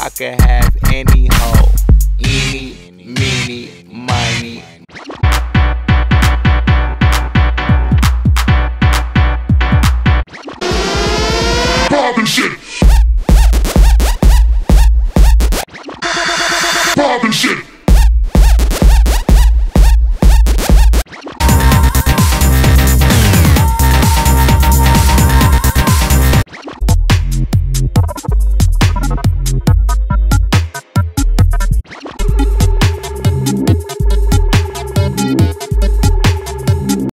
I could have any hoe. Eeny, meeny, miny. Bob shit. Shit.